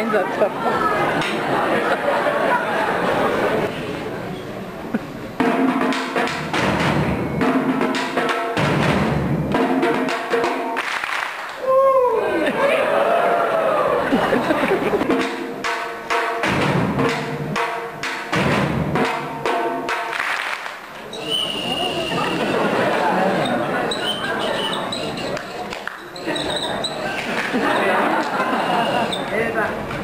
ないんだ。吧。